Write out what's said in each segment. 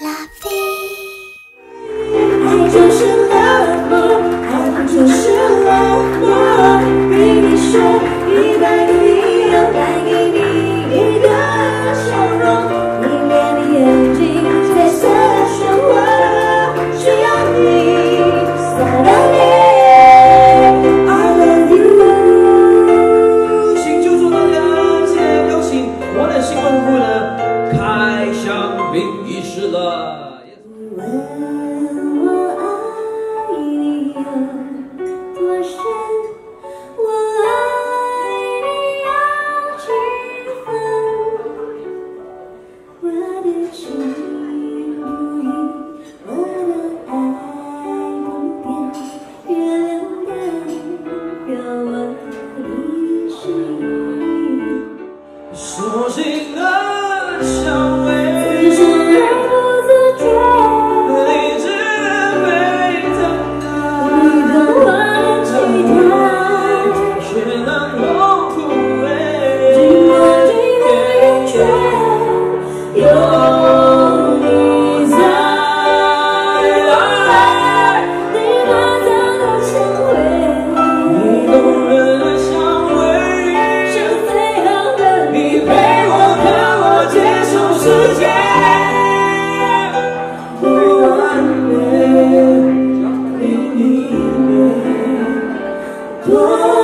拉菲。爱上另一世的，问我爱你有多深，我爱你有几分？我的情。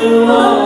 Oh.